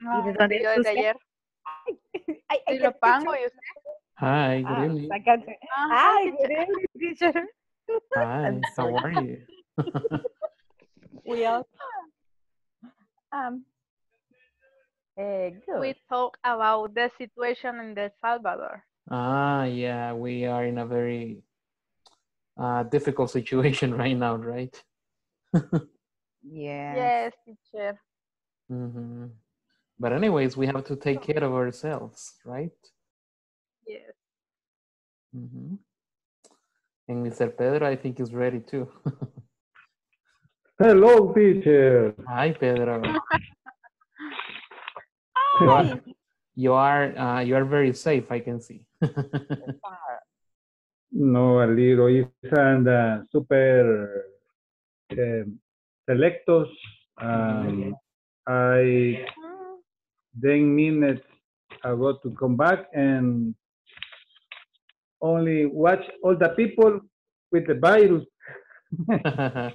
¿Y de Ah, dónde yo es usted? ayer. Ay, ay, lo pango y usted. Hi, good Ah, evening. sácate. Ah, Ay, teacher. good evening, teacher. Hi, how are you? We all um eh, good. We talk about the situation in El Salvador. Ah, yeah, we are in a very uh, difficult situation right now, right? yeah. Yes, teacher. hmm But anyways, we have to take care of ourselves, right? Yes. hmm And Mr. Pedro, I think, is ready too. Hello, teacher. Hi, Pedro. You are, you are, uh, you are very safe, I can see. No, a little is and uh, super um, selectos. Um, I Mm, ten minutes ago to come back and only watch all the people with the virus.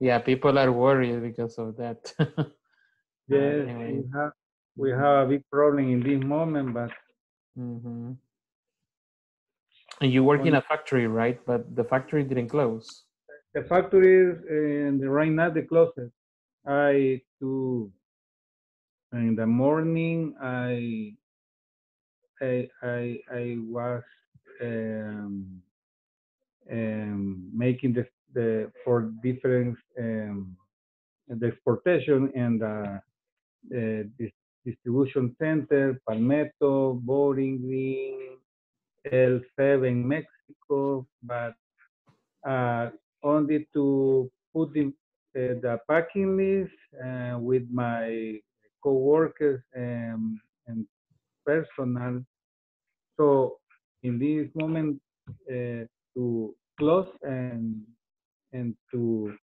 yeah, people are worried because of that. Yes, Anyway. we have we have a big problem in this moment, but hmm And you work in a factory, right? But the factory didn't close. the factories and right now the closest. I to in the morning I I I, I was um, um, making the the for different um, the exportation and the uh, dis- distribution center Palmetto, Bowling Green, L7 Mexico, but uh, only to put in uh, the packing list uh, with my co-workers and, and personnel. So in this moment, uh, to close and and to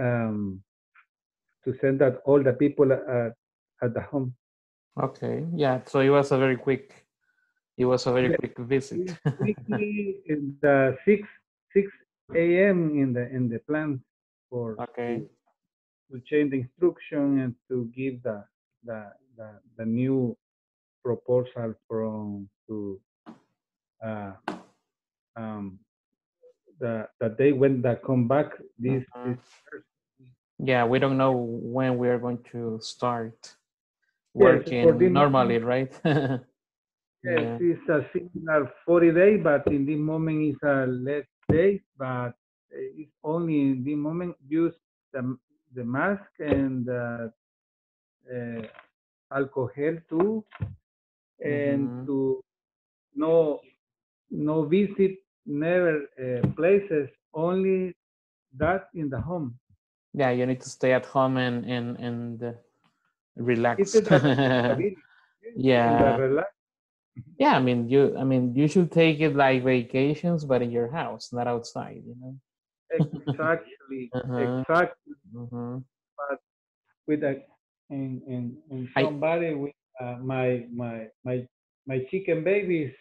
um, to send that all the people at, at the home. Okay, yeah. So it was a very quick. It was a very Yeah. quick visit. Quickly, in the six six a.m. in the in the plant for okay. To, change the instruction and to give the the the, the new proposal from to uh, um, the the day when they come back this, Mhm. this Yeah, we don't know when we are going to start working the normally, right? Yes, yeah. it's a similar 40 day, but in this moment it's a less days, but it's only in the moment use the, the mask and uh, uh, alcohol too, and Mhm. to no no visit never uh, places, only that in the home. Yeah, you need to stay at home and and and uh, relax. It's the stability, and the yeah. relax. Yeah, I mean you I mean you should take it like vacations but in your house, not outside, you know. Exactly, Uh-huh. exactly. But with a and and, and I- somebody with uh, my my my my chicken babies.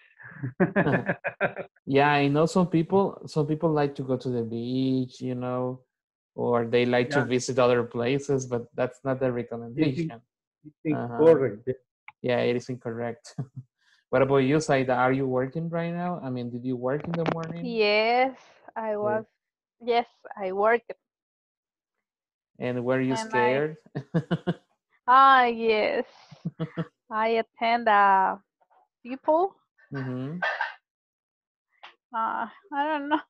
Yeah, I know some people some people like to go to the beach, you know, or they like to visit other places, but that's not the It's recommendation. in- Uh-huh. Correct. yeah. Yeah, it is incorrect. what about you, Saida? Are you working right now? I mean, did you work in the morning? Yes, I was. Yes, I worked. And were you And scared? Ah, yes. I attend uh, people. Mm-hmm. Uh, I don't know.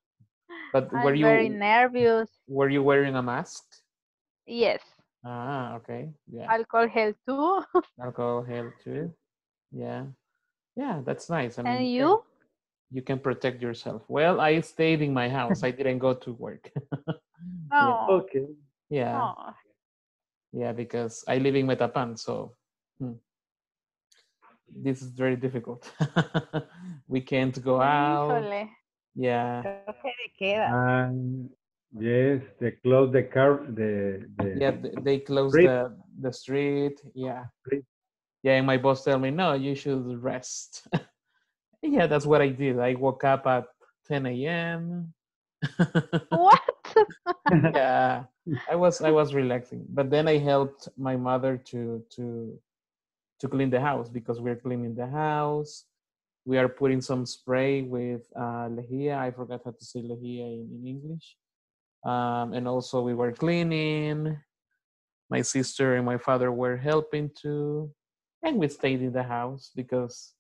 But I'm were you very nervous. were you wearing a mask? Yes, Ah, okay. Yeah. alcohol help too. Alcohol help too. Yeah. Yeah, that's nice. I mean, and you? You can protect yourself. Well, I stayed in my house. I didn't go to work. Oh, Okay. Yeah. oh, Yeah, because I live in Metapan, so hmm. this is very difficult. we can't go out. híjole. Yeah. Toque de. And yes, they close the car. The the Yeah, they close Street. the the street. Yeah. Street. Yeah, and my boss tell me, no, you should rest. yeah, that's what I did. I woke up at 10 a.m. What? yeah, I was I was relaxing, but then I helped my mother to to to clean the house because we're cleaning the house. We are putting some spray with uh, lejía. I forgot how to say lejía in, in English. Um, and also we were cleaning. My sister and my father were helping too. And we stayed in the house because,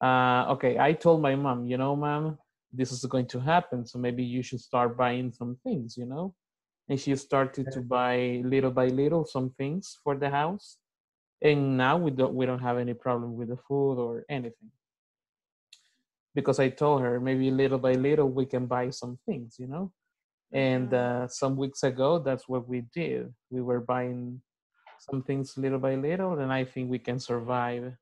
uh, okay, I told my mom, you know, mom, this is going to happen. So maybe you should start buying some things, you know? And she started to buy little by little some things for the house. And now we don't we don't have any problem with the food or anything. Because I told her maybe little by little we can buy some things, you know? And uh, some weeks ago, that's what we did. We were buying some things little by little, and I think we can survive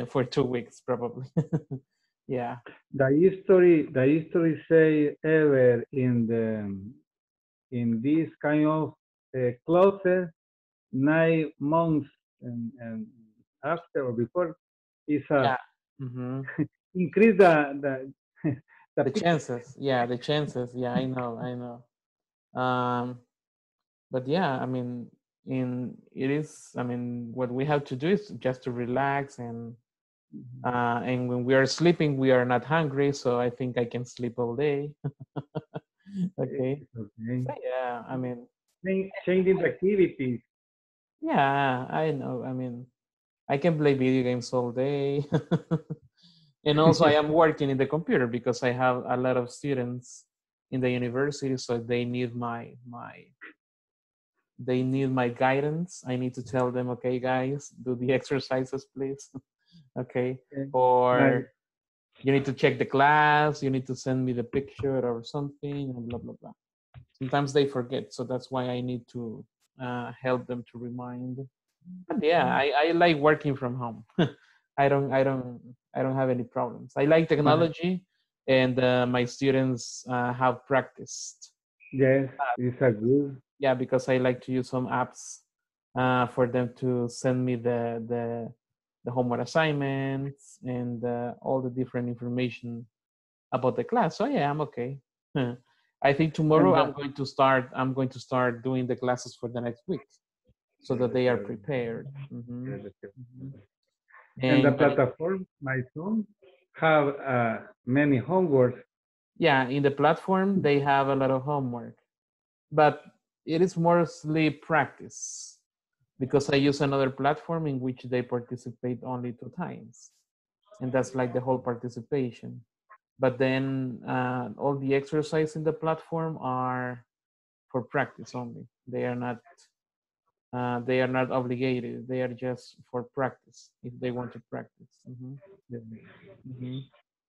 for two weeks probably. yeah. The history, the history say ever in the in this kind of uh, clothes, nine months and, and after or before is a Yeah. hmm increase the the the, the chances yeah the chances yeah i know i know um but yeah i mean in it is i mean what we have to do is just to relax and uh and when we are sleeping we are not hungry so i think i can sleep all day. Okay. Okay. So, yeah i mean Changing the activities. yeah i know i mean i can play video games all day. And also i am working in the computer because i have a lot of students in the university so they need my my they need my guidance. I need to tell them okay guys do the exercises please okay? Okay. or Right. you need to check the class you need to send me the picture or something and blah blah blah. Sometimes they forget so that's why i need to uh, help them to remind. But yeah i, I like working from home. I don't i don't i don't have any problems. I like technology and uh, my students uh, have practiced. Yes, it's a good. yeah because i like to use some apps uh, for them to send me the the the homework assignments and uh, all the different information about the class. So yeah i'm okay. I think tomorrow i'm going to start i'm going to start doing the classes for the next week so that they are prepared. Mhm, mhm. And the And, uh, platform, my son, have uh, many homework. yeah in the platform they have a lot of homework but it is mostly practice because i use another platform in which they participate only two times. And that's like the whole participation. But then uh, all the exercise in the platform are for practice only. They are not uh, they are not obligated. They are just for practice if they want to practice. Mhm. Mhm.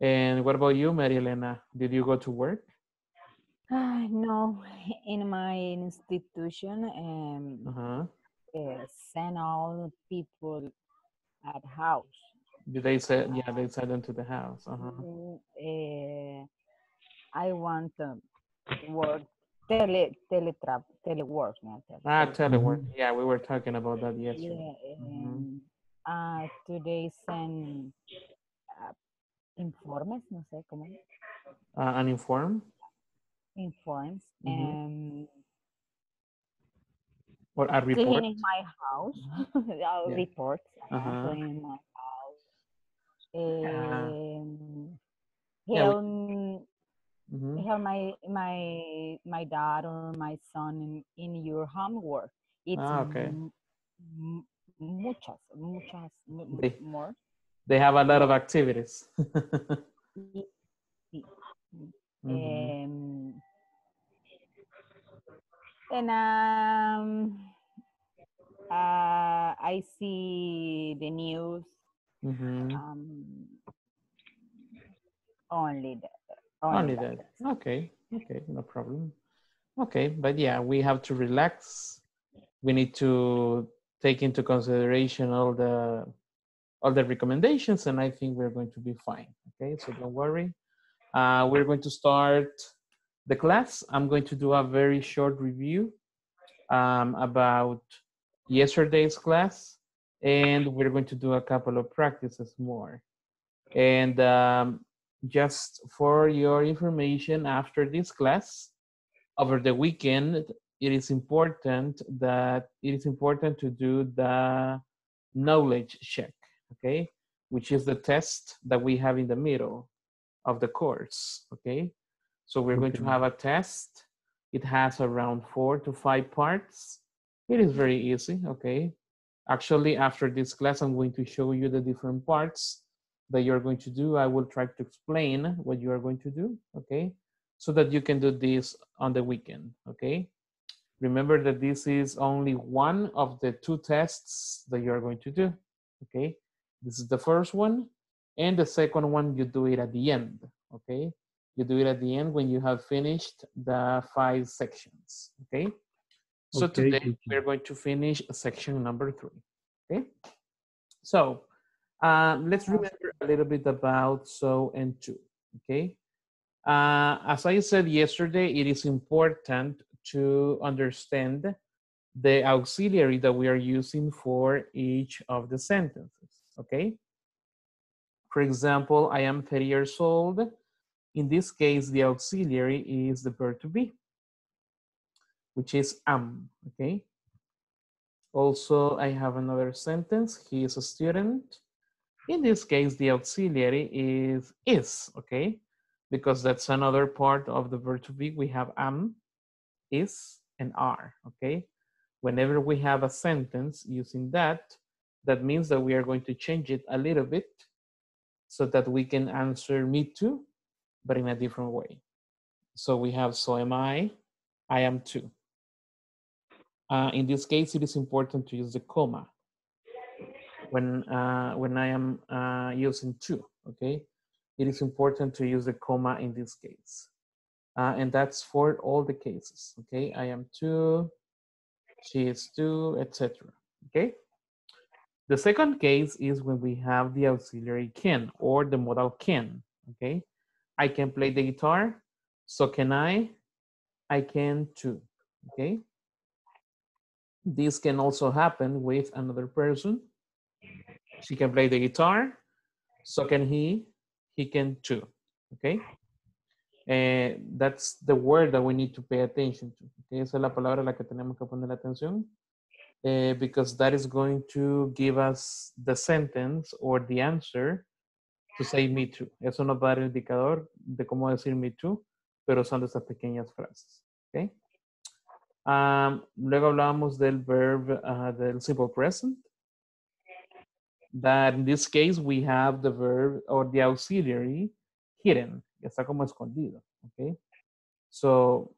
and what about you Maria Elena? Did you go to work? Ah, no, in my institution, um, uh-huh. Uh, send all people at house. Did they say yeah they send them to the house uh-huh. Mm, eh, I want to work tele teletra telework, not tele. ah tele- telework yeah we were talking about that yesterday Yeah, Mhm. um, uh, today send uh, informes, no sé cómo, uh, uninformed informs, Mhm. and or a report cleaning my house, Yeah. reports, uh, Uh-huh. cleaning my house, Yeah. um, Yeah, help, Mhm. help my my my daughter, my son in, in your homework. It's Ah, okay. m- m- muchas, muchas m- They- more. they have a lot of activities Mhm. Um, and um, uh, I see the news Mhm. um, only that. only that. Okay okay no problem. Okay but yeah we have to relax. We need to take into consideration all the all the recommendations and i think we're going to be fine okay? So don't worry. Uh, we're going to start the class i'm going to do a very short review um, about yesterday's class and we're going to do a couple of practices more and um, just for your information, after this class, over the weekend, it is important that it is important to do the knowledge check, okay? Which is the test that we have in the middle of the course, okay? So we're going to have a test. It has around four to five parts. It is very easy, okay? Actually, after this class, I'm going to show you the different parts that you're going to do. I will try to explain what you are going to do, okay? So that you can do this on the weekend, okay? Remember that this is only one of the two tests that you're going to do, okay? This is the first one, and the second one, you do it at the end, okay? You do it at the end when you have finished the five sections, okay? So Okay, today we're going to finish section number three, okay? So um, let's remember a little bit about so and to, okay? Uh, as I said yesterday, it is important to understand the auxiliary that we are using for each of the sentences, okay? For example, I am 30 years old. In this case, the auxiliary is the verb to be, which is am, okay? Also, I have another sentence. He is a student. In this case, the auxiliary is is, okay? Because that's another part of the verb to be. We have am, is, and are, okay? Whenever we have a sentence using that, that means that we are going to change it a little bit so that we can answer me too, but in a different way. So we have so am I, I am too. Uh, in this case, it is important to use the comma when uh, when I am uh, using to. Okay, it is important to use the comma in this case, uh, and that's for all the cases. Okay, I am too, she is too, etc. Okay. The second case is when we have the auxiliary can or the modal can. Okay, I can play the guitar, so can I. I can too. Okay. This can also happen with another person. She can play the guitar, so can he, he can too. Okay. Eh, that's the word that we need to pay attention to. Okay? Esa es la palabra a la que tenemos que poner atención. eh, because that is going to give us the sentence or the answer to say me too. Eso nos va a dar el indicador de cómo decir me too, pero usando esas pequeñas frases. Okay? Um, luego hablábamos del verb, uh, del simple present. That in this case we have the verb or the auxiliary hidden. Está como escondido. Okay? So,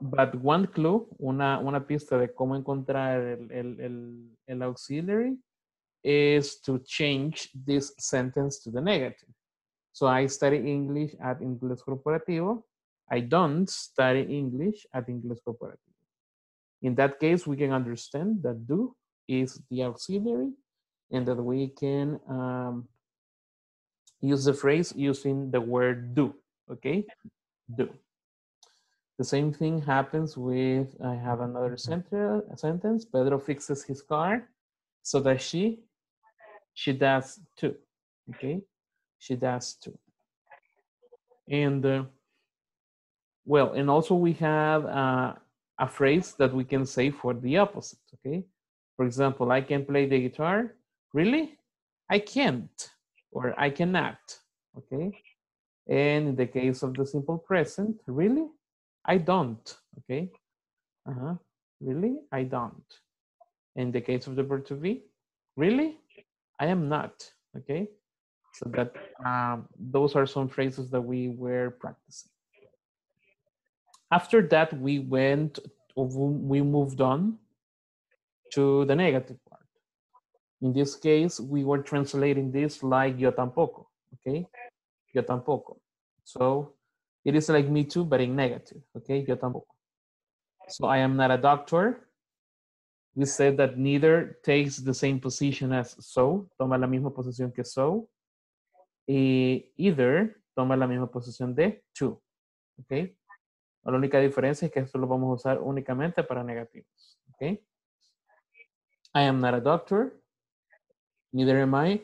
but one clue, una, una pista de cómo encontrar el, el, el, el auxiliary is to change this sentence to the negative. So I study English at Inglés Corporativo. I don't study English at Inglés Corporativo. In that case, we can understand that do is the auxiliary and that we can um, use the phrase using the word do, okay? Do. The same thing happens with, I have another sentence, Pedro fixes his car so that she, she does too, okay? She does too. And uh, well, and also we have uh, a phrase that we can say for the opposite, okay? For example, I can play the guitar. Really? I can't, or I cannot, okay? And in the case of the simple present, really? I don't, okay? Uh-huh. Really? I don't. In the case of the verb to be, really? I am not, okay? So that um, those are some phrases that we were practicing. After that, we went, we moved on to the negative part. In this case, we were translating this like yo tampoco, okay? Yo tampoco. So it is like me too, but in negative, okay? Yo tampoco. So I am not a doctor. We said that neither takes the same position as so, toma la misma posición que so. Y either toma la misma posición de to, okay? La única diferencia es que esto lo vamos a usar únicamente para negativos, okay? I am not a doctor. Neither am I.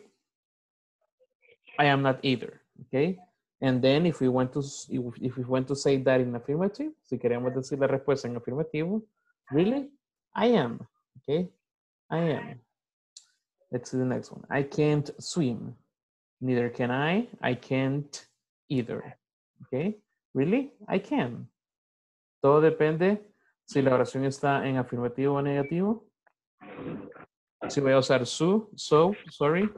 I am not either, okay? And then if we want to if we want to say that in affirmative, si queremos decir la respuesta en afirmativo, really? I am, okay? I am. Let's see the next one. I can't swim. Neither can I. I can't either. Okay. Really? I can. Todo depende si la oración está en afirmativo o negativo. Si voy a usar su, so, sorry,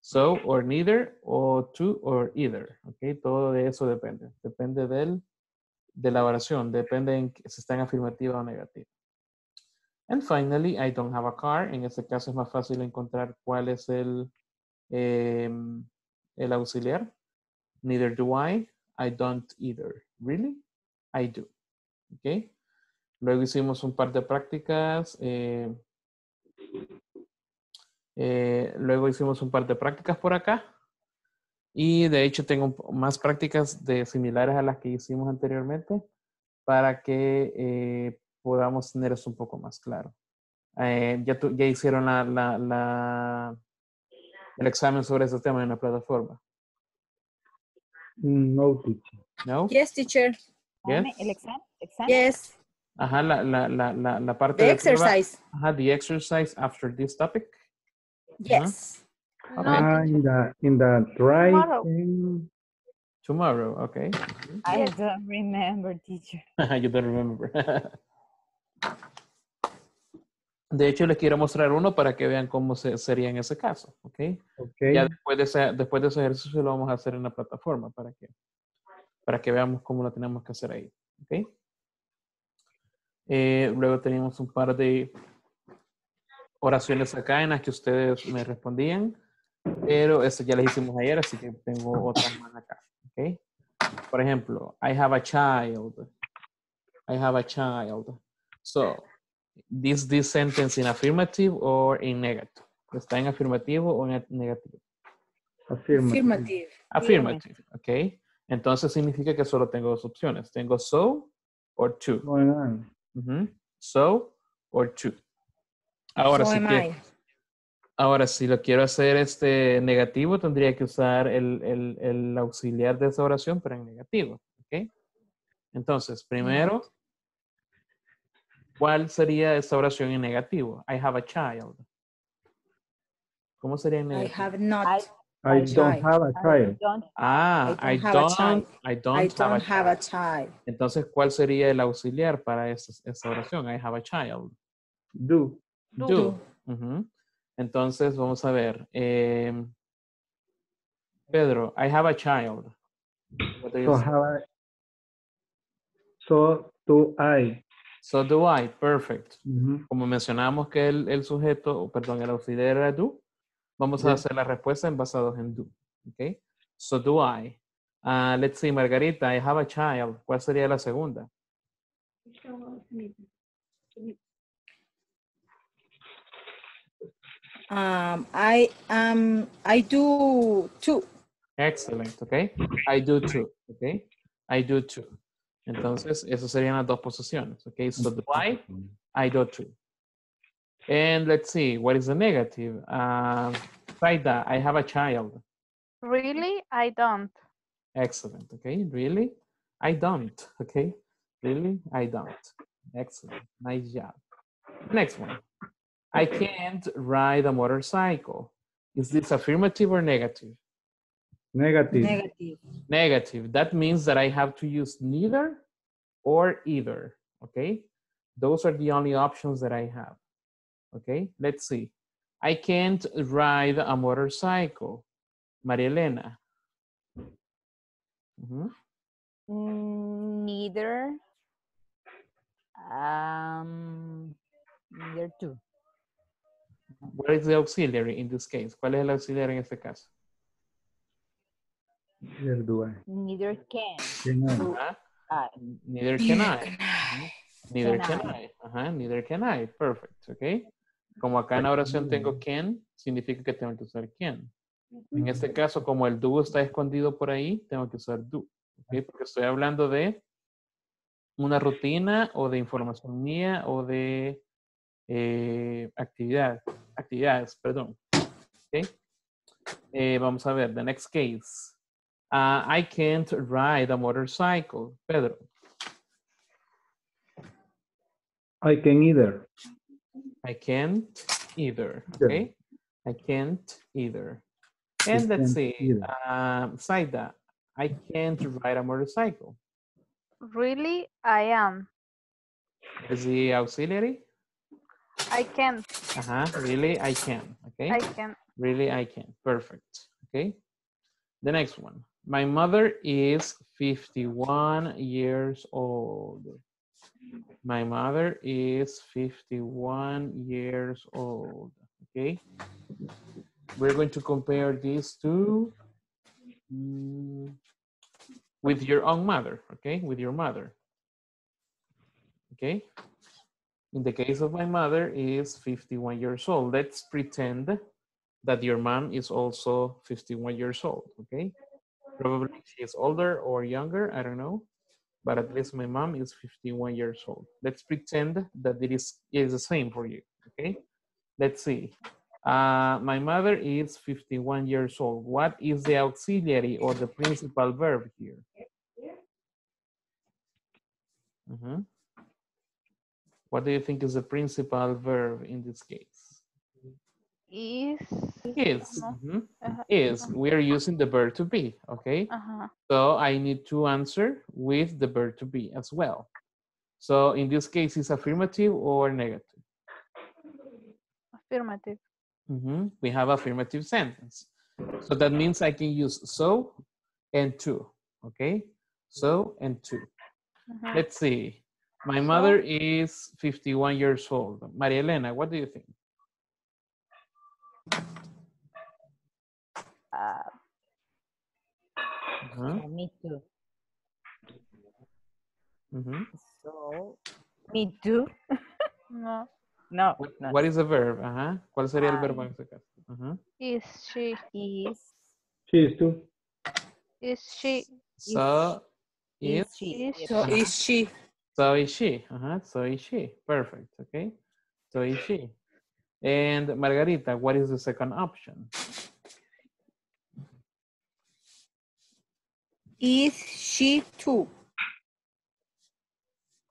so or neither, o to or either. Okay. Todo de eso depende. Depende del, de la oración. Depende en si está en afirmativa o negativa. And finally, I don't have a car. En este caso es más fácil encontrar cuál es el, em, el auxiliar. Neither do I. I don't either. Really? I do. ¿Ok? Luego hicimos un par de prácticas. eh, eh, luego hicimos un par de prácticas por acá. Y de hecho tengo más prácticas de similares a las que hicimos anteriormente para que eh, podamos tener eso un poco más claro. Eh, ya, tu- ya hicieron la, la- la- el examen sobre ese tema en la plataforma, No, teacher. ¿no? Yes, teacher. Yes. ¿El examen? examen? Yes. Ajá, la, la, la, la, la parte The de prueba- exercise. Ajá, the exercise after this topic. Yes. No, Ah, in the, in the right. Tomorrow. thing. Tomorrow, okay. I Yes. don't remember, teacher. you don't remember. De hecho, les quiero mostrar uno para que vean cómo se, sería en ese caso, ¿ok? Okay. Ya después de, ese, después de ese ejercicio lo vamos a hacer en la plataforma para que, para que veamos cómo lo tenemos que hacer ahí, ¿ok? Eh, luego teníamos un par de oraciones acá en las que ustedes me respondían, pero eso ya las hicimos ayer, así que tengo otras más acá, ¿ok? Por ejemplo, I have a child. I have a child. So, this this sentence in affirmative or in negative? ¿Está en afirmativo o en negativo? Affirmative. Affirmative. Affirmative, ok. Entonces significa que solo tengo dos opciones. Tengo so or to. So or to. Ahora, so si I. ahora, si lo quiero hacer este negativo, tendría que usar el, el- el auxiliar de esa oración, pero en negativo. ¿ok? Entonces, primero, ¿cuál sería esa oración en negativo? I have a child. ¿Cómo sería en I negativo? have not. I- I don't child. have a I child. Ah, I I don't, have a child. I don't, I have, a. Entonces, ¿cuál sería el auxiliar para esa, esa oración? I have a child. Do. Do. Entonces, vamos a ver. em, Pedro, I have a child. What do you So say? have I. So do I. So do I. Perfect. Como mencionamos que el, el sujeto, perdón, el auxiliar era do, vamos a hacer la respuesta en basados en do. ¿Ok? So do I. Ah, let's see, Margarita, I have a child. ¿Cuál sería la segunda? Um, I um I do too. Excellent, ¿ok? I do too, ¿ok? I do too. Entonces, esas serían las dos posiciones, Okay, So do I, I do too. And let's see, what is the negative? Um, Saida, I have a child. really, I don't. Excellent, okay? Really? I don't, okay? Really? I don't. Excellent, nice job. Next one. I can't ride a motorcycle. Is this affirmative or negative? Negative. Negative. Negative. That means that I have to use neither or either. Okay. Those are the only options that I have. Okay. Let's see. I can't ride a motorcycle. Maria Elena. Mm, neither. Um, neither two. What is the auxiliary in this case? ¿Cuál es el auxiliar en este caso? Neither do I. Neither can. Can I? Neither can I. Neither Can I. Ajá, neither can I. Perfect. Ok. Como acá en la oración tengo can, significa que tengo que usar can. En este caso, como el do está escondido por ahí, tengo que usar do. ¿ok? Porque estoy hablando de una rutina o de información mía o de eh, actividad, actividades, perdón. ¿ok? Eh, vamos a ver, the next case. Ah, I can't ride a motorcycle. Pedro. I can either. I can't either. Yeah. Okay. I can't either. And You let's see, either. um, Saida, I can't ride a motorcycle. Really, I am. Is the auxiliary? I can. Uh-huh, really, I can, okay? I can. Really, I can. Perfect. Okay. The next one. My mother is 51 years old. My mother is 51 years old. Okay. We're going to compare these two mm, with your own mother. Okay. With your mother. Okay. In the case of my mother is 51 years old. Let's pretend that your mom is also 51 years old, okay? Probably she is older or younger, I don't know, but at least my mom is 51 years old. Let's pretend that it is, the same for you, okay? Let's see. Uh, my mother is 51 years old. What is the auxiliary or the principal verb here? Mhm. What do you think is the principal verb in this case? Is. Is. Uh-huh. mhm. Uh-huh. Is. We are using the verb to be, okay? Uh-huh. So I need to answer with the verb to be as well. So in this case, is affirmative or negative? Affirmative. Mhm. We have affirmative sentence. So that means I can use so and to, okay? So and to. Mhm. Let's see. My mother is 51 years old. Maria Elena, what do you think? Uh, Uh-huh. me too. Mhm. So, me too. No. No, no. what is the verb? Ajá. ¿Cuál sería el Ay. verbo en este caso? Ajá. Is she? is She is too. Is she? So is is she? is So Uh-huh. is she. so is she. Uh-huh. So is she. Perfect. Okay. So is she. And Margarita, what is the second option? Is she too?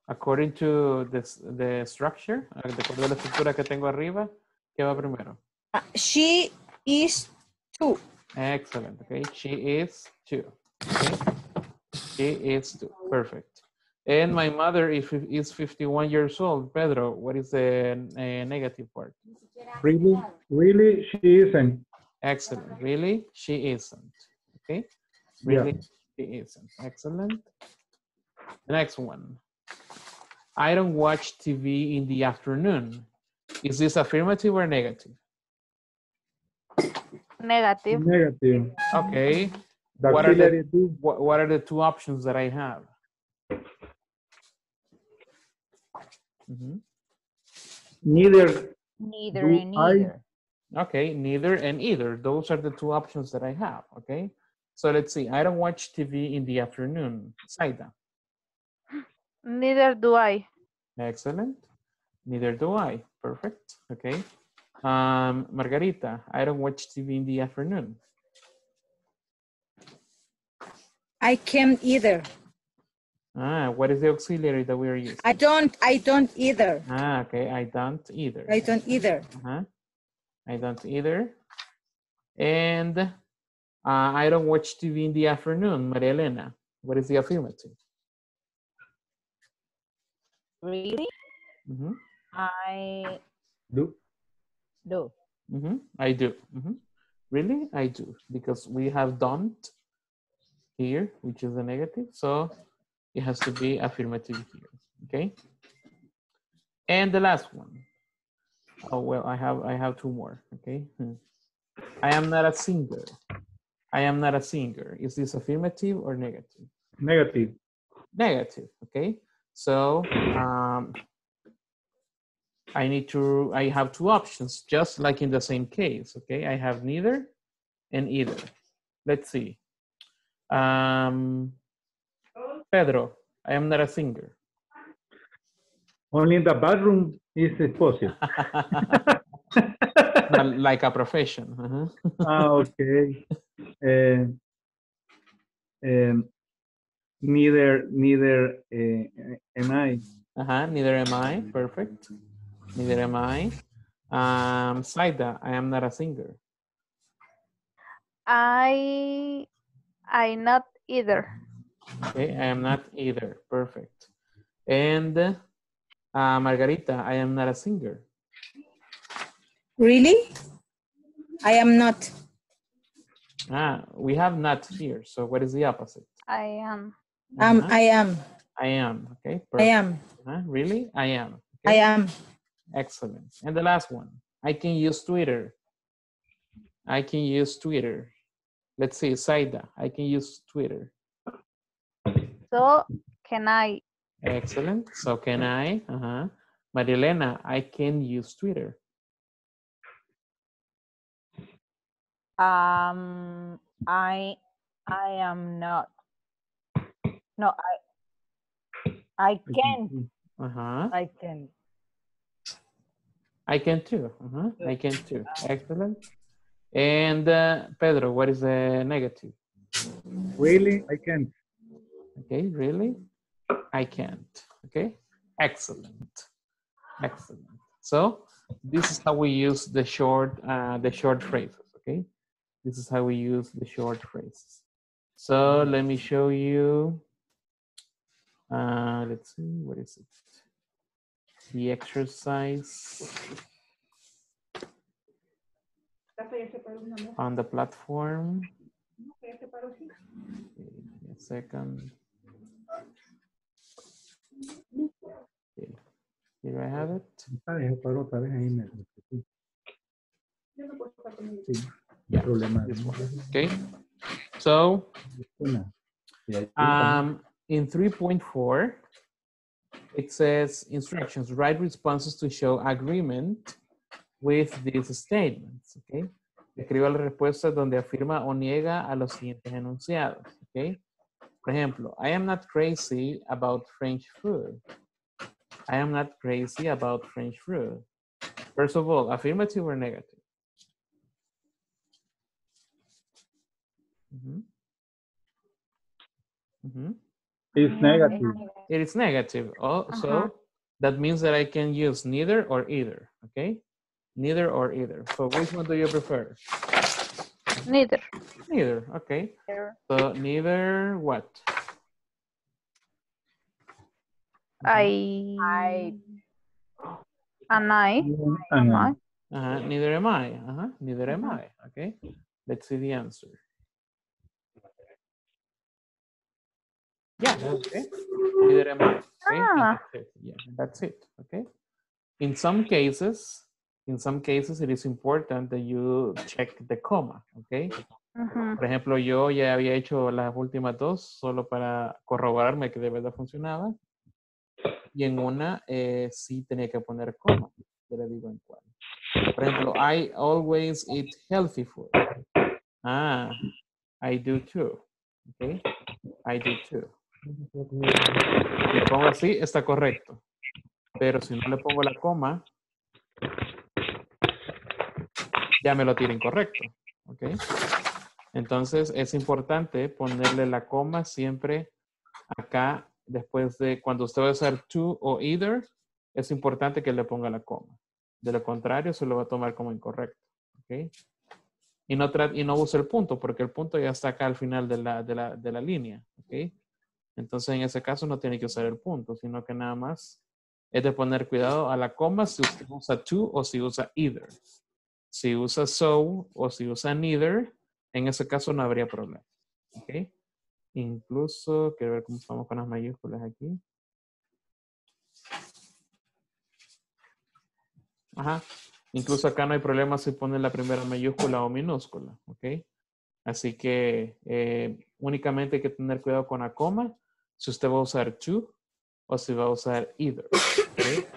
According to this, the structure, uh, de acuerdo a la estructura que tengo arriba, ¿qué va primero? Uh, she is too. Excellent. Okay. She is too. Okay. She is too. Perfect. And my mother is, is 51 years old. Pedro, what is the uh, negative part? Really? Really? She isn't. Excellent. Really? She isn't. Okay. Yeah. Really? She isn't. Excellent. The next one. I don't watch TV in the afternoon. Is this affirmative or negative? Negative. Negative. Okay. What are the- What, what are the two options that I have? Mhm. Neither. Neither Do and I- Okay, neither and either. Those are the two options that I have. Okay. So let's see. I don't watch TV in the afternoon. Saida. Neither do I. Excellent. Neither do I. Perfect. Okay. Um, Margarita, I don't watch TV in the afternoon. I can't either. Ah, what is the auxiliary that we are using? I don't, I don't either. Ah, okay. I don't either. I don't either. Uh-huh. I don't either. And uh, I don't watch TV in the afternoon. Maria Elena, what is the affirmative? Really? Mhm, I Do. do. mhm, I do. mhm. Really? I do. Because we have don't here, which is a negative. So it has to be affirmative here. Okay. And the last one. Oh well, I have I have two more. Okay. Hmm. I am not a singer. I am not a singer. Is this affirmative or negative? Negative. Negative. Okay. So um, I need to. I have two options, just like in the same case. Okay. I have neither and either. Let's see. Um, Pedro, I am not a singer. Only in the bathroom is it possible. Like a profession. uh-huh. ah, okay. Uh, um, neither, neither uh, am I. Uh-huh, neither am I. Perfect. Neither am I. Um, Saida, I am not a singer. I I not either. Okay, I am not either. Perfect. And uh, Margarita, I am not a singer. Really? I am not. Ah, we have not here. So what is the opposite? I am. Um, Uh-huh. I am. I am. Okay. I am. Uh, really? I am. I am. Excellent. And the last one. I can use Twitter. I can use Twitter. Let's see, Saida. I can use Twitter. So can I? Excellent. So can I? Uh-huh. Marilena, I can use Twitter. Um, I I am not. No, I I can Uh-huh. I can. I can too. Uh-huh. I can too. Excellent. And uh, Pedro, what is the negative? Really? I can't. Okay, really? I can't. Okay, excellent. Excellent. So this is how we use the short, uh, the short phrases. Okay, this is how we use the short phrases. So let me show you. Uh, let's see, what is it? The exercise on the platform. Okay, a second. Okay, Here I have it. Otra vez ahí me- Sí, Yeah, problema. Okay, so um, in 3.4, it says instructions, write responses to show agreement with these statements. Okay, escriba las respuestas donde afirma o niega a los siguientes enunciados. Okay, por ejemplo, I am not crazy about French food. I am not crazy about French food. First of all, affirmative or negative? Mhm. Mhm. It's negative. It is negative. Oh, Uh-huh. so that means that I can use neither or either. Okay, neither or either. So which one do you prefer? Neither. Neither. Okay. So neither what? I. I- And I. And, Am I? Uh-huh. Neither am I. Uh-huh. Neither am I. Okay. Let's see the answer. Yeah. Okay. Neither am I. Okay. Ah. That's it. Yeah. That's it. Okay. In some cases, in some cases, it is important that you check the comma. Okay. Mhm. Por ejemplo, yo ya había hecho las últimas dos solo para corroborarme que de verdad funcionaba. Y en una eh, sí tenía que poner coma. Ya le digo en cuál. Por ejemplo, I always eat healthy food. Ah, I do too. Okay. I do too. Si le pongo así, está correcto. Pero si no le pongo la coma, ya me lo tira incorrecto. ¿Ok? Entonces es importante ponerle la coma siempre acá después de cuando usted va a usar to o either, es importante que le ponga la coma. De lo contrario, se lo va a tomar como incorrecto. ¿Ok? Y no, y no use el punto, porque el punto ya está acá al final de la, de la, de la línea. ¿Ok? Entonces en ese caso no tiene que usar el punto, sino que nada más es de poner cuidado a la coma si usted usa to o si usa either. Si usa so o si usa neither, en ese caso no habría problema. ¿Ok? Incluso, quiero ver cómo estamos con las mayúsculas aquí. Ajá. Incluso acá no hay problema si pone la primera mayúscula o minúscula. ¿Ok? Así que eh, únicamente hay que tener cuidado con la coma si usted va a usar to o si va a usar either. ¿ok?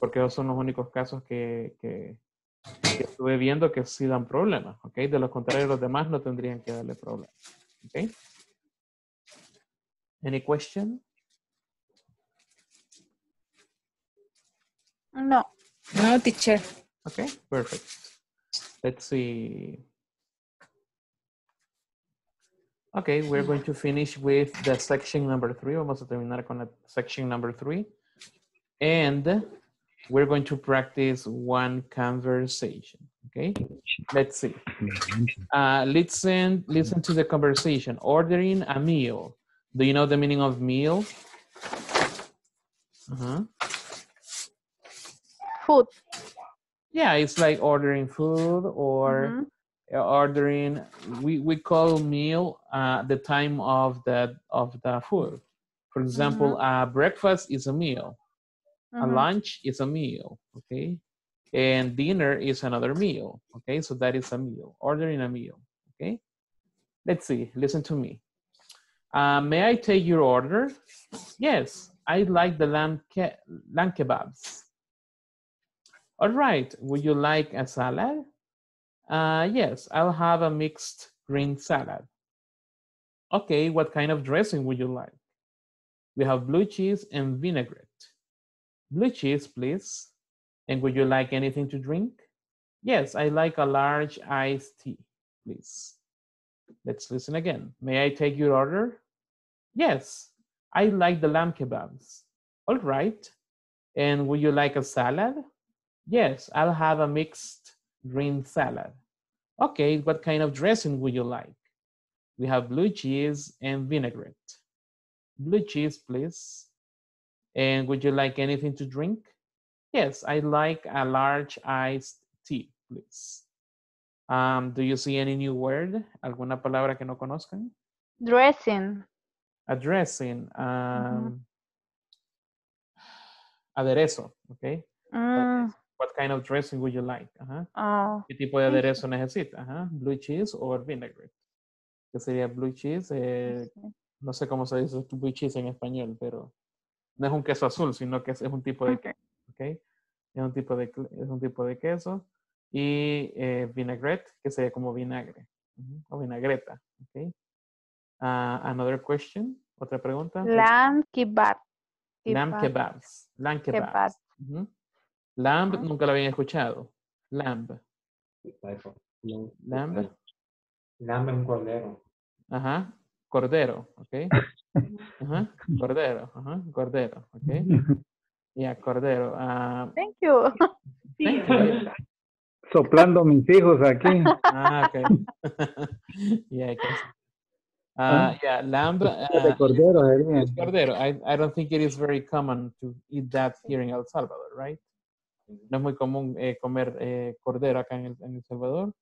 Porque esos son los únicos casos que, que estuve viendo que sí dan problemas. ¿ok? De lo contrario, los demás no tendrían que darle problemas. ¿ok? Any question? No. No, teacher. Okay, perfect. Let's see. Okay, we're going to finish with the section number three. Vamos a terminar con la section number three. And we're going to practice one conversation. Okay, let's see. Uh, listen, listen to the conversation. Ordering a meal. Do you know the meaning of meal? Uh-huh. Food. Yeah, it's like ordering food or Mhm. uh, ordering. We we call meal uh, the time of the of the food. For example, uh, breakfast is a meal. A Mhm. lunch is a meal. Okay, and dinner is another meal. Okay, so that is a meal. Ordering a meal. Okay, let's see. Listen to me. Uh, may I take your order? Yes, I'd like the lamb, ke- lamb kebabs. All right, would you like a salad? Uh, yes, I'll have a mixed green salad. Okay, what kind of dressing would you like? We have blue cheese and vinaigrette. Blue cheese, please. And would you like anything to drink? Yes, I like a large iced tea, please. Let's listen again. May I take your order? Yes, I like the lamb kebabs. All right. And would you like a salad? Yes, I'll have a mixed green salad. Okay, what kind of dressing would you like? We have blue cheese and vinaigrette. Blue cheese, please. And would you like anything to drink? Yes, I'd like a large iced tea, please. Um, do you see any new word? ¿Alguna palabra que no conozcan? Dressing. A dressing. Um, Aderezo, okay? Mm, What kind of dressing would you like? Oh, ¿Qué tipo de aderezo necesita? Blue cheese o vinaigrette. ¿Qué sería blue cheese? Eh, no sé cómo se dice blue cheese en español, pero no es un queso azul, sino que es, es un tipo de Ok. queso, ¿ok? Es un tipo de, es un tipo de queso. Y eh, vinaigrette, que sería como vinagre. O vinagreta, ¿ok? Ah, another question, otra pregunta. Lamb kebab. Lamb Kebab. kebabs. Lamb kebabs. Kebab. Lamb, nunca lo habían escuchado. Lamb. Lamb. Lamb es un cordero. Ajá. Cordero, ¿ok? Ajá. Cordero, ajá. Cordero, ¿ok? Ya, cordero. ah, Thank you. thank you. Soplando mis hijos aquí. Ah, okay. yeah. Uh, yeah, lamb. De Uh, cordero es cordero. I, I don't think it is very common to eat that here in El Salvador, right? No es muy común eh, comer eh, cordero acá en El, en El Salvador.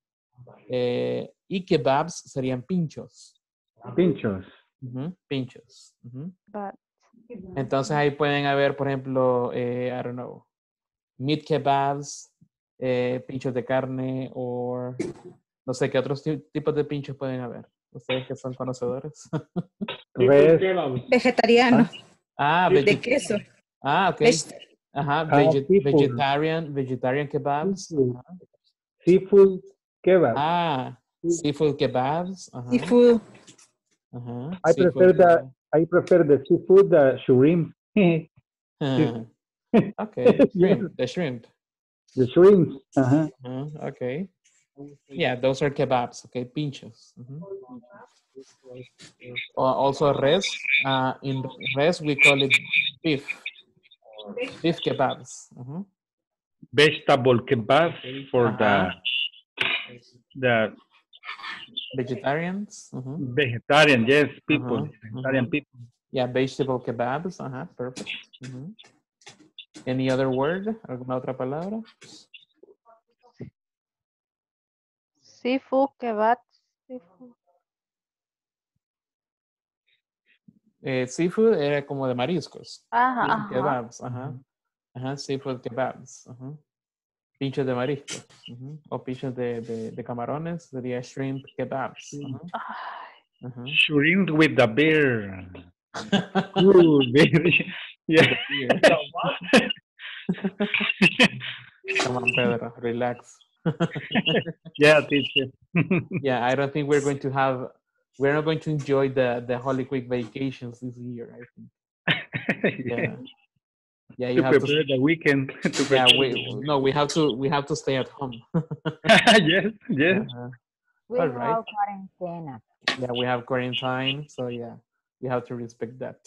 Eh, y kebabs serían pinchos. Pinchos. Pinchos. But Entonces ahí pueden haber, por ejemplo, eh, I don't know, meat kebabs, eh, pinchos de carne o no sé qué otros ti- tipos de pinchos pueden haber. Ustedes que son conocedores. Res. Vegetariano, ah, de vege- queso. ah, ok. Ajá, seafood. vegetarian, vegetarian kebabs. Seafood. Ajá. Seafood kebab. Ah, seafood kebabs. Ajá. Seafood. Ajá, I seafood prefer the kebab. I prefer the seafood, the shrimp. the okay, shrimp, the shrimp. shrimps. Uh-huh. Uh, okay. Yeah, those are kebabs. Okay, pinchos. Mhm. Or also res. Uh, in res, we call it beef. Beef kebabs. Mhm. vegetable kebab for Uh-huh. the the Vegetarians. Mhm. vegetarian yes people Uh-huh, vegetarian uh-huh. people Yeah, vegetable kebabs. Uh-huh, perfect. Any other word? ¿Alguna otra palabra? seafood kebab. Seafood. Eh, seafood era como de mariscos. Ajá, ajá. kebabs. Ajá. Ajá, seafood kebabs. Ajá. Pinchos de mariscos. ujú, O pinchos de, de, de camarones sería shrimp kebabs. ajá, Ay, ajá. shrimp with the beer Ooh, very- yeah Come on, Pedro, relax. yeah teacher Yeah, I don't think we're going to have, we're not going to enjoy the, the Holy Week vacations this year, I think. Yeah. Yeah, you to have to, prepare the weekend to yeah, we, the- no, we have to, we have to stay at home. yes yes Uh-huh. We All have right. quarantena. Yeah, we have quarantine, so yeah, we have to respect that.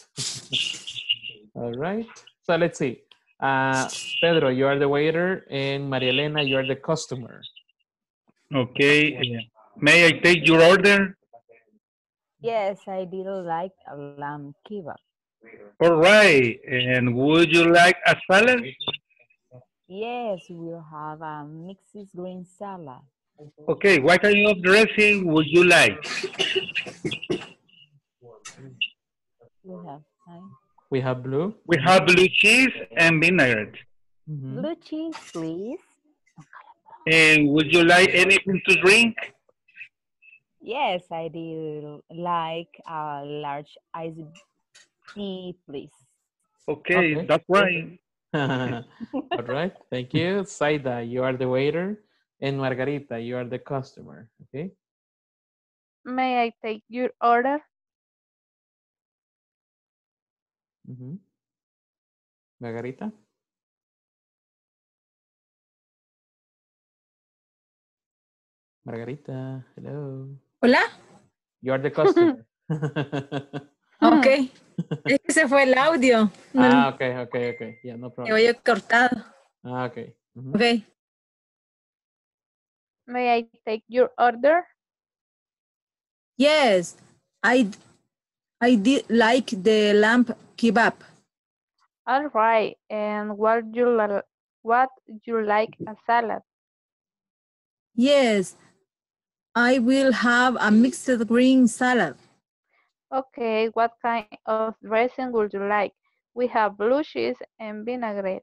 All right. So let's see. Uh, Pedro, you are the waiter, and Maria Elena, you are the customer. Okay. uh, May I take your order? Yes, I did like a lamb kebab. All right. And would you like a salad? Yes, we'll have a mixed green salad. Okay. What kind of dressing would you like? We have time. We have blue. We have blue cheese and vinaigrette. Mhm. Blue cheese, please. And would you like anything to drink? Yes, I do like a large iced tea, please. Okay, Okay, that's right. All right, thank you. Saida, you are the waiter, and Margarita, you are the customer. Okay. May I take your order? Mhm. Margarita. Margarita, hello. Hola. You are the customer. Ok. Es que se fue el audio. No, ah, okay, okay, okay. Yeah, no me problem. oye cortado. Ah, okay. Mhm. Ok. May I take your order? Yes, I I did like the lamb kebab. All right. And what you what you like a salad? Yes, I will have a mixed green salad. Okay. What kind of dressing would you like? We have blue cheese and vinaigrette.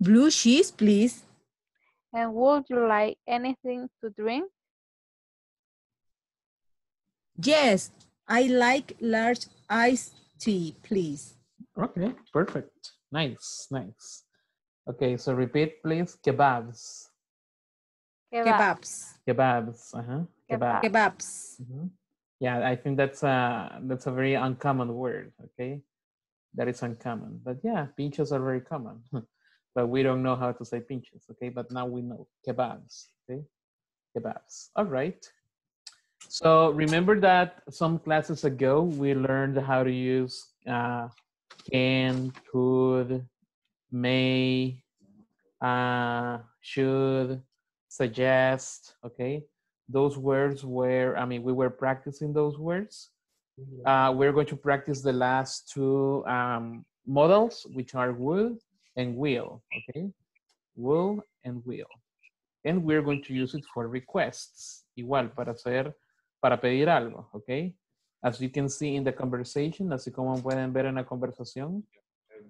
Blue cheese, please. And would you like anything to drink? Yes, I like large iced tea, please. Okay, perfect. Nice, nice. Okay, so repeat, please. Kebabs. Kebab. Kebabs. Kebabs. Uh-huh. Kebab. Kebab. Kebabs. Mhm. Yeah, I think that's a that's a very uncommon word. Okay, that is uncommon. But yeah, pinchos are very common, but we don't know how to say pinchos. Okay, but now we know kebabs. Okay, kebabs. All right. So remember that some classes ago we learned how to use uh, can, could, may, uh, should, suggest. Okay, those words were, I mean, we were practicing those words. Uh, we're going to practice the last two um, models, which are would and will, okay? Will and will. And we're going to use it for requests, igual, para hacer, para pedir algo, okay? As you can see in the conversation, así como pueden ver en la conversación,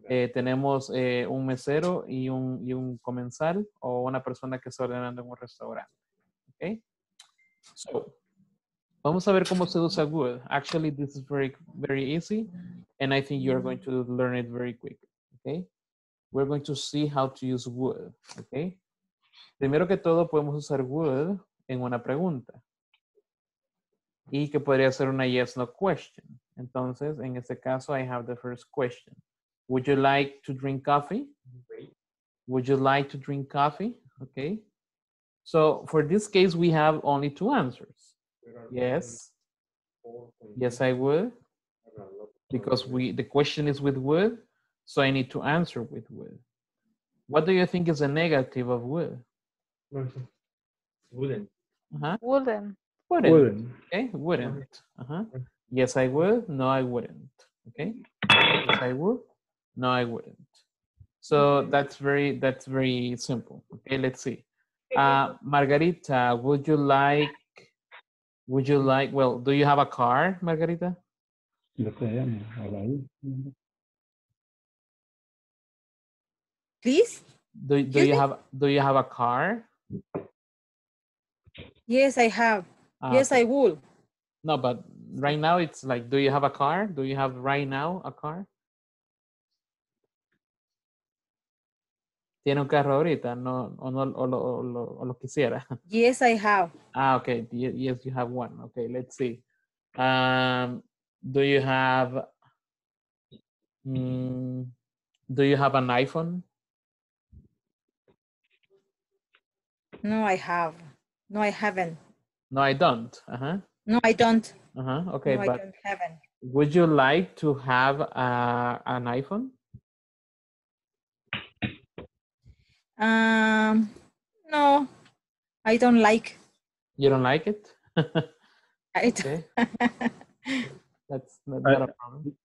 eh, tenemos eh, un mesero y un, y un comensal o una persona que está ordenando en un restaurante, okay? So, vamos a ver cómo se usa would. Actually, this is very, very easy, and I think you're going to learn it very quick. Okay? We're going to see how to use would. Okay? Primero que todo, podemos usar would en una pregunta. Y que podría ser una yes no question. Entonces, en este caso, I have the first question. Would you like to drink coffee? Would you like to drink coffee? Okay. So for this case, we have only two answers. Yes. Yes, I would. Because we the question is with would, so I need to answer with would. What do you think is a negative of would? Wouldn't. Uh-huh. Wooden. Wouldn't. Wouldn't. Okay, wouldn't. Uh-huh. Yes, I would. No, I wouldn't. Okay. Yes, I would. No, I wouldn't. So that's very that's very simple. Okay, let's see. Uh, Margarita, would you like? Would you like? Well, do you have a car, Margarita? Lo que llama, a la I. Please? Do, do Excuse you me? have Do you have a car? Yes, I have. Ah, yes. I will. No, but right now it's like, do you have a car? Do you have right now a car? ¿Tiene un carro ahorita? No, o, no, o, lo, o lo- o lo quisiera. Yes, I have. Ah, okay. Yes, you have one. Okay, let's see. Um, do you have, mm, do you have an iPhone? No, I have. No, I haven't. No, I don't. Uh-huh. No, I don't. Uh-huh. Okay, no, I but would you like to have uh, an iPhone? Um, no, I don't like. You don't like it? I don't. okay, that's not, not a problem.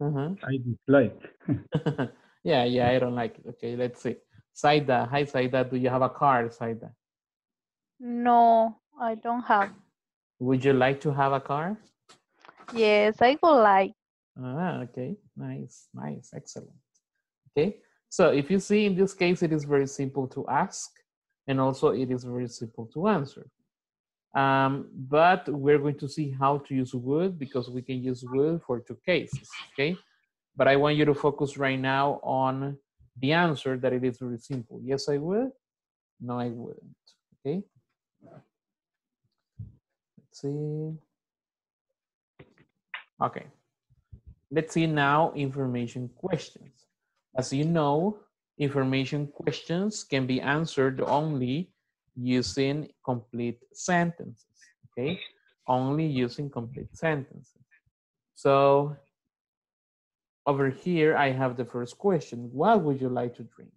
Uh-huh. I dislike. yeah, yeah, I don't like it. Okay, let's see. Saida, hi Saida, do you have a car, Saida? No, I don't have. Would you like to have a car? Yes, I would like. Ah, okay, nice, nice, excellent. Okay, so if you see in this case, it is very simple to ask, and also it is very simple to answer. Um, but we're going to see how to use would because we can use would for two cases, okay? But I want you to focus right now on the answer that it is very simple. Yes, I would. No, I wouldn't, okay? Let's see. Okay. Let's see now information questions. As you know, information questions can be answered only using complete sentences, okay? Only using complete sentences. So over here, I have the first question. What would you like to drink?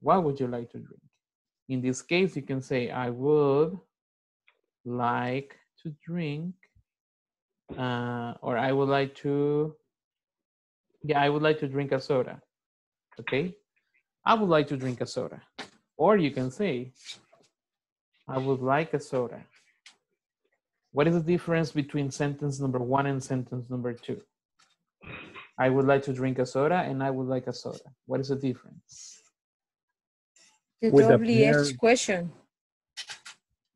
What would you like to drink? In this case, you can say, I would like to drink uh, or I would like to, yeah, I would like to drink a soda. Okay, I would like to drink a soda. Or you can say, I would like a soda. What is the difference between sentence number one and sentence number two? I would like to drink a soda and I would like a soda. What is the difference? The With the doubly X pair- question.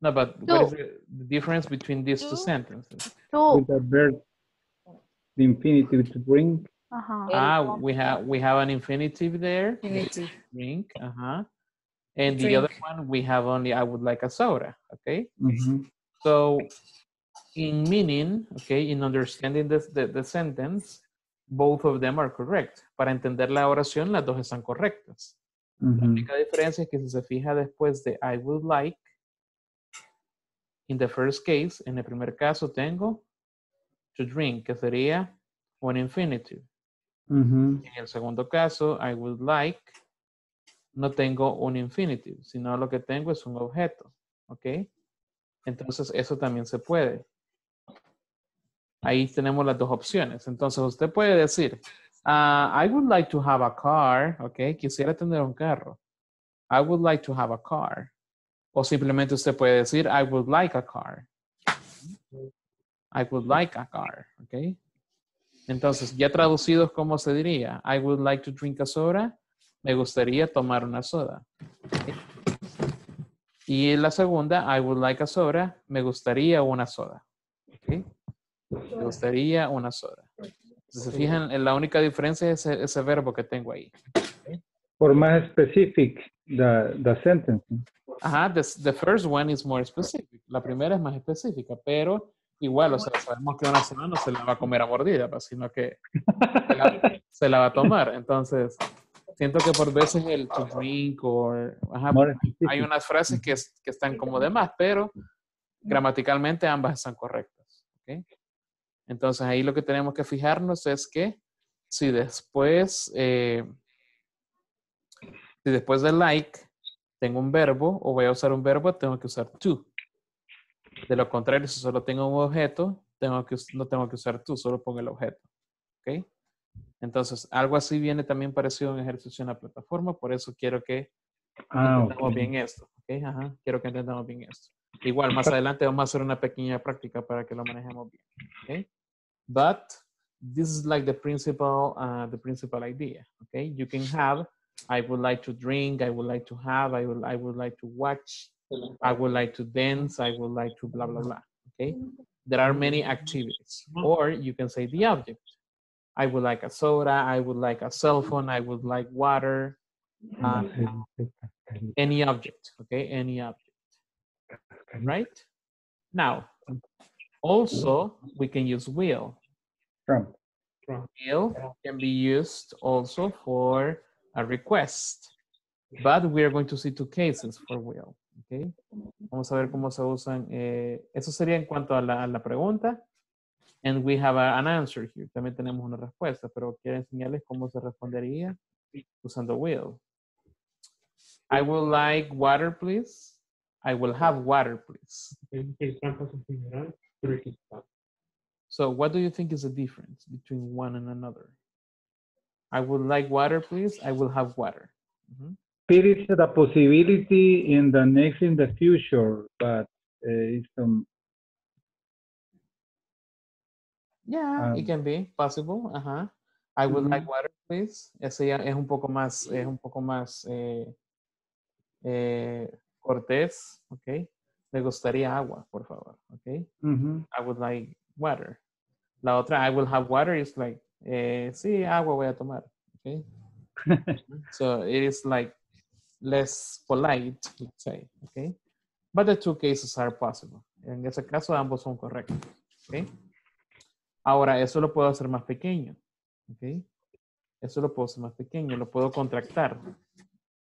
No, but what is Two. the, the difference between these two Two. sentences? Two. With the verb, the infinitive to drink. Ah, we have we have an infinitive there. Infinitive. Drink. Uh-huh. And the other one we have only I would like a soda. Okay. Mhm. So in meaning, okay, in understanding this, the, the sentence, both of them are correct. Para entender la oración, las dos están correctas. La Mhm. única diferencia es que si se fija después de I would like, in the first case, en el primer caso tengo to drink, que sería un infinitive. En el segundo caso, I would like, no tengo un infinitive, sino lo que tengo es un objeto, ¿ok? Entonces, eso también se puede. Ahí tenemos las dos opciones. Entonces, usted puede decir, ah, I would like to have a car, ¿ok? Quisiera tener un carro. I would like to have a car. O simplemente usted puede decir, I would like a car. I would like a car, ¿ok? Entonces, ya traducidos, ¿cómo se diría? I would like to drink a soda. Me gustaría tomar una soda. Y la segunda, I would like a soda. Me gustaría una soda. ¿ok? Me gustaría una soda. Si se fijan, la única diferencia es ese, ese verbo que tengo ahí. For más specific, the, the sentence. Ajá, the, the first one is more specific. La primera es más específica, pero igual, o sea, sabemos que una soda no se la va a comer a mordida, pues, sino que se la, se la va a tomar. Entonces, siento que por veces el to drink o... Hay unas frases que, que están como de más, pero gramaticalmente ambas están correctas. ¿ok? Entonces ahí lo que tenemos que fijarnos es que si después, eh, si después de like tengo un verbo o voy a usar un verbo, tengo que usar to. De lo contrario, si solo tengo un objeto, tengo que, no tengo que usar to, solo pongo el objeto. ¿ok? Entonces, algo así viene también parecido a un ejercicio en la plataforma, por eso quiero que Ah, entendamos bien esto. ¿ok? Ajá, quiero que entendamos bien esto. Igual, más adelante vamos a hacer una pequeña práctica para que lo manejemos bien. ¿ok? But this is like the principal, uh, the principal idea. Okay, you can have. I would like to drink. I would like to have. I would. I would like to watch. I would like to dance. I would like to blah blah blah. Okay, there are many activities. Or you can say the object. I would like a soda. I would like a cell phone. I would like water. Uh, any object. Okay, any object. Right. Now, also we can use will. From. Will can be used also for a request, but we are going to see two cases for will. Okay. Vamos a ver cómo se usan. eh, eso sería en cuanto a la, a la pregunta. And we have a- an answer here. También tenemos una respuesta, pero quiero enseñarles cómo se respondería usando will. I would like water, please. I will have water, please. So what do you think is the difference between one and another? I would like water, please. I will have water. Spirit is a possibility in the next in the future, but uh, it's um, Yeah, it Um, can be possible. Ajá. I would like water, please. Ese ya es un poco más, es un poco más eh, eh, cortés, okay. Me gustaría agua, por favor, ¿ok? mhm. I would like water. La otra, I will have water, is like, eh, sí, agua voy a tomar, okay. So it is like less polite, let's say, okay? But the two cases are possible. En ese caso, ambos son correctos, ¿ok? Ahora, eso lo puedo hacer más pequeño, ¿ok? Eso lo puedo hacer más pequeño, lo puedo contractar.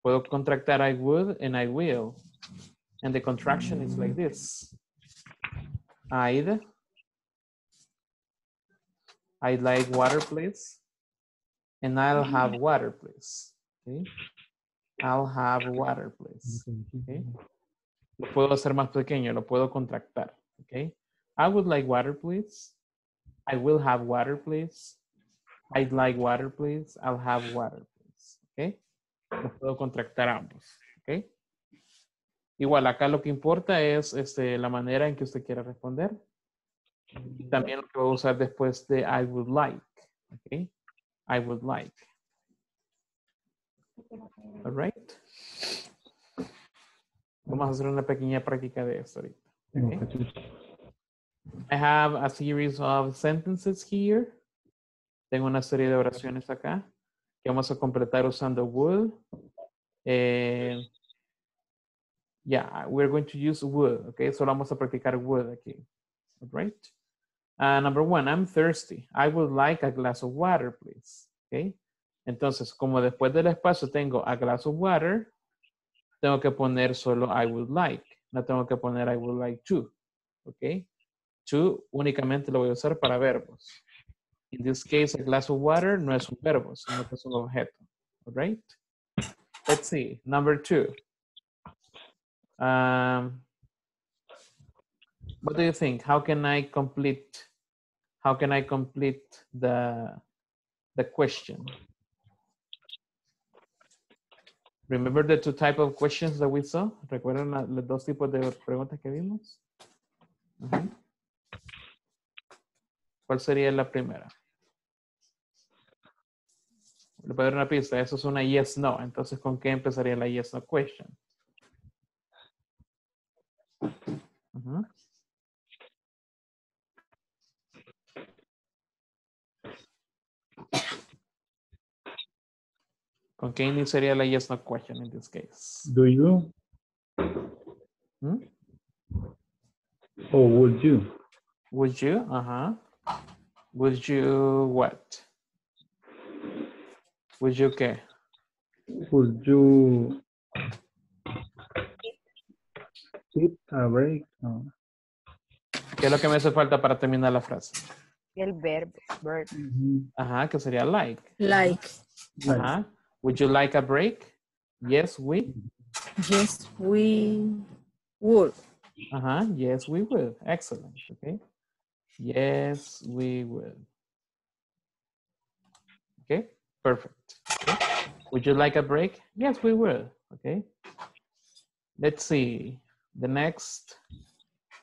Puedo contractar I would and I will. And the contraction is like this. I'd, I'd like water, please. And I'll have water, please. Okay. I'll have water, please. Okay. Lo puedo hacer más pequeño, lo puedo contractar. Okay. I would like water, please. I will have water, please. I'd like water, please. I'll have water, please. Okay. Lo puedo contractar ambos. Okay. Igual, acá lo que importa es este, la manera en que usted quiera responder. Y también lo que voy a usar después de I would like. Okay. I would like. All right. Vamos a hacer una pequeña práctica de esto ahorita. Okay. I have a series of sentences here. Tengo una serie de oraciones acá que vamos a completar usando would. Eh, yeah, we're going to use would, okay? Solo vamos a practicar would aquí, all right? Uh, number one, I'm thirsty. I would like a glass of water, please, okay? Entonces, como después del espacio tengo a glass of water, tengo que poner solo I would like. No tengo que poner I would like to, okay? To únicamente lo voy a usar para verbos. In this case, a glass of water no es un verbo, sino que es un objeto. All right? Let's see. Number two. Um, what do you think? How can I complete? How can I complete the the question? Remember the two type of questions that we saw? ¿Recuerdan los dos tipos de preguntas que vimos? ¿Cuál sería la primera? Le puedo dar una pista. Eso es una yes, no. Entonces, ¿con qué empezaría la yes, no question? Ujú. ¿Con qué iniciaría la yes, no question in this case? Do you ¿Mm? or would you? Would you? Uh-huh. Would you what? Would you qué? Would you take a break? No. ¿Qué es lo que me hace falta para terminar la frase? El verbo, verb. Mhm. Ajá, que sería like. Like, Like, Ajá. Would you like a break? Yes, we. yes, we would. Uh-huh. yes, we will. Excellent. Okay. Yes, we will. Okay, perfect. Okay. Would you like a break? Yes, we will. Okay. Let's see the next,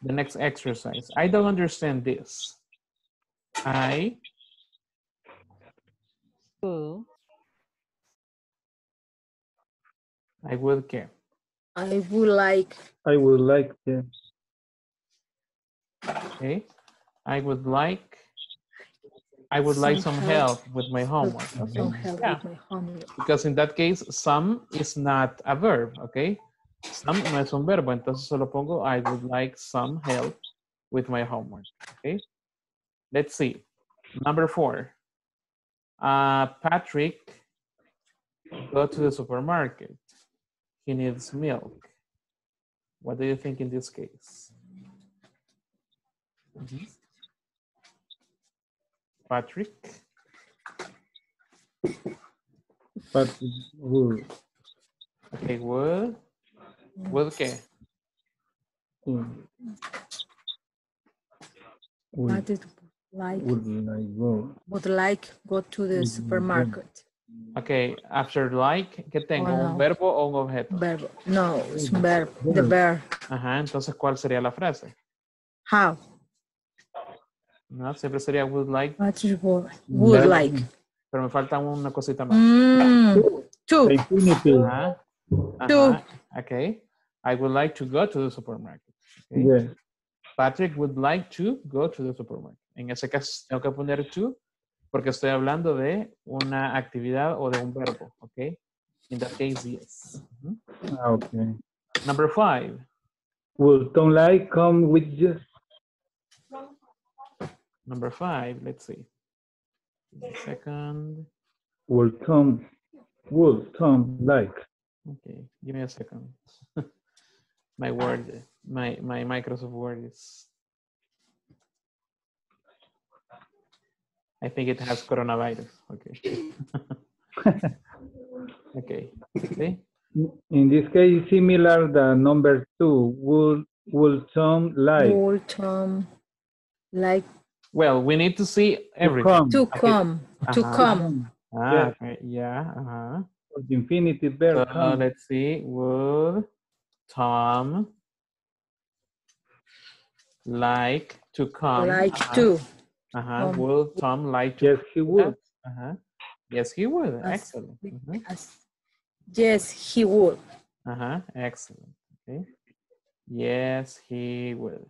the next exercise. I don't understand this. I To I will care. I would like, I would like yeah. Okay. I would like. I would like Some some help. help with my homework. some Okay. help Yeah. with my homework. Because in that case, some is not a verb, okay? Some no es un verbo, entonces solo pongo I would like some help with my homework, okay? Let's see. Number four. Uh, Patrick go to the supermarket. He needs milk. What do you think in this case? Mhm. Patrick, but would Okay, would. Would qué? Mm. Would, like, would like go. would like go to the supermarket. Okay, after like, ¿qué tengo? ¿Un verbo o un objeto? Verbo. No, es un verbo. The verb. Ajá, entonces, ¿cuál sería la frase? How? No, siempre sería would like, What you would, like. pero me falta una cosita más. Mm, two. Ajá. Two. Ajá. Okay. I would like to go to the supermarket. Okay. Patrick would like to go to the supermarket. En ese caso tengo que poner to porque estoy hablando de una actividad o de un verbo. Okay. In that case, yes. Ah, okay. Number five. Would Tom like come with you? Number five. Let's see. Second. Would Tom, would Tom like? Okay. Give me a second. my word, my my Microsoft Word is. I think it has coronavirus. Okay. okay. See? In this case, similar the number two. Would, would Tom like Would Tom like Well, we need to see to everything. come? to Okay. come? To Uh-huh. come. Ah, Yes. okay. Yeah. Uh-huh. The infinitive verb So come. let's see. Would Tom like to come? Like Uh-huh. to. Uh-huh. come. Would Tom like to Yes, he would. Uh-huh. Yes, he would. As- Excellent. Mhm. As- Yes, he would. Uh-huh. Excellent. Okay. Yes, he will.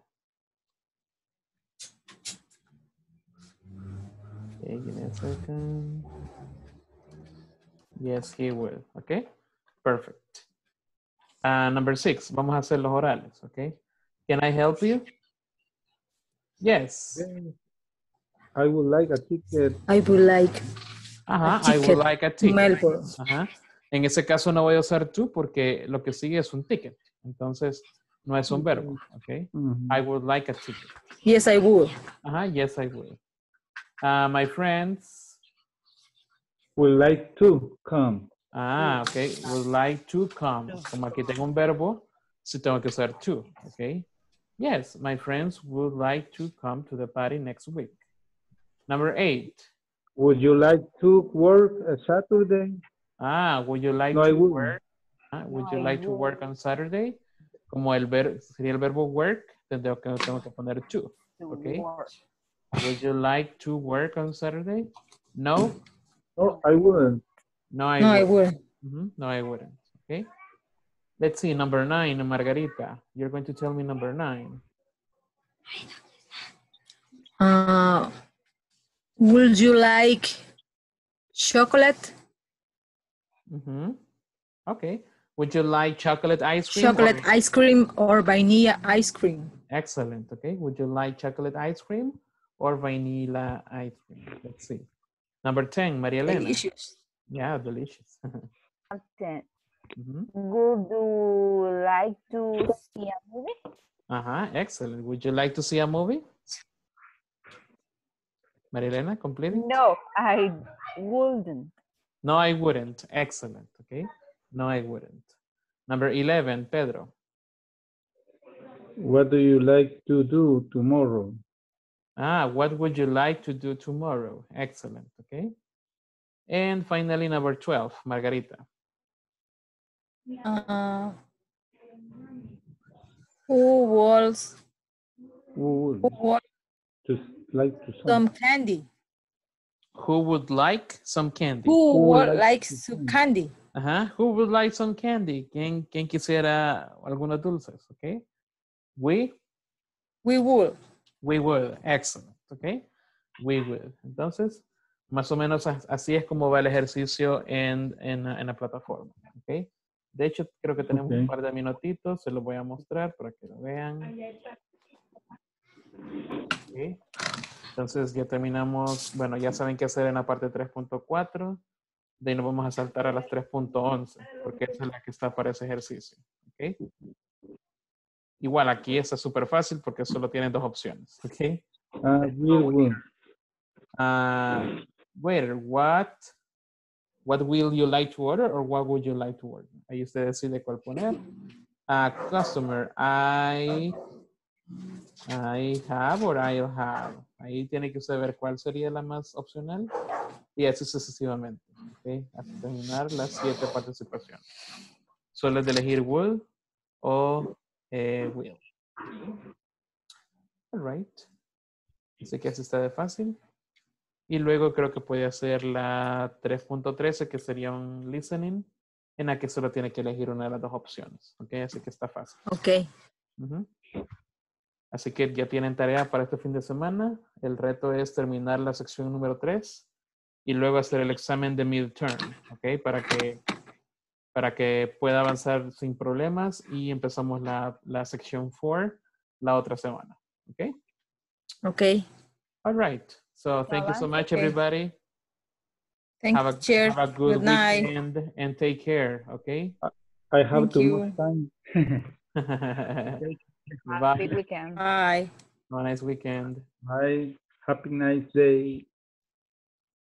Okay, give me a second. Yes, he will. Okay. Perfect. Uh, number six. Vamos a hacer los orales. Okay. Can I help you? Yes. I would like a ticket. I would like Ajá. A I would ticket like a to ticket. Melbourne. Ajá. En ese caso no voy a usar tú porque lo que sigue es un ticket. Entonces, no es un verbo. ¿Ok? I would like a ticket. Yes, I would. Ajá, yes, I will. Uh, my friends. Would like to come. Ah, ok. Would like to come. Como aquí tengo un verbo, sí tengo que usar to. Ok. Yes, my friends would like to come to the party next week. Number eight. Would you like to work a Saturday? Ah, would you like No, to wouldn't. work? ah, would No, you I like to work on Saturday? Como el ver, sería el verbo work, tendría que, tengo que poner to. To Okay. work. Would you like to work on Saturday? No, No, I wouldn't. no, I No, I wouldn't. would. Mhm, No, I wouldn't. Okay. Let's see, number nine, Margarita. You're going to tell me number nine. Uh, would you like chocolate? Mhm. Okay. Would you like chocolate ice cream? or- Chocolate ice cream or vanilla ice cream? Excellent. Okay. Would you like chocolate ice cream or vanilla ice cream? Let's see. Number 10, Maria Elena. Delicious. Yeah, delicious. Then, Mhm. Would you like to see a movie? Uh-huh. Excellent. Would you like to see a movie? Maria Elena, complete? No, I wouldn't. No, I wouldn't. Excellent. Okay. No, I wouldn't. Number 11, Pedro. What do you like to do tomorrow? Ah, what would you like to do tomorrow? Excellent. Okay. And finally, number 12, Margarita. Uh, who was Who would who was just like to some? some candy? Who would like some candy? Who, Who would like like some candy? Ajá. Who would like some candy? ¿Quién, quién quisiera algunos dulces? Okay. We, We would. we would. Excellent. Okay. We would. Entonces, más o menos as- así es como va el ejercicio en, en, la- en la plataforma. Okay. De hecho, creo que tenemos un par de minutitos. Se los voy a mostrar para que lo vean. Ok. Entonces ya terminamos. Bueno, ya saben qué hacer en la parte 3.4. De ahí nos vamos a saltar a las 3.11, porque esa es la que está para ese ejercicio. ¿ok? Igual aquí está súper fácil porque solo tienen dos opciones. ¿ok? We would. Ah, wait, what What will you like to order or what would you like to order? Ahí usted decide cuál poner. Ah, customer, I, I have or I'll have. Ahí tiene que usted ver cuál sería la más opcional y así sucesivamente. ¿ok? Hasta terminar las siete participaciones. Solo es de elegir will o eh, will. All right. Así que así está de fácil. Y luego creo que puede hacer la 3.13, que sería un listening, en la que solo tiene que elegir una de las dos opciones. ¿Ok? Así que está fácil. Ok. Ujú. Así que ya tienen tarea para este fin de semana. El reto es terminar la sección número 3 y luego hacer el examen de midterm, ¿ok? Para que, para que pueda avanzar sin problemas y empezamos la, la sección 4 la otra semana, ¿ok? Ok. All right. So thank you so much, Okay. everybody. Thank Have you, a, Chair. have a good, Good night. weekend and take care, okay? I have Thank too you. much time. Have a Bye. weekend. Bye. Have a nice weekend. Bye. Happy nice day.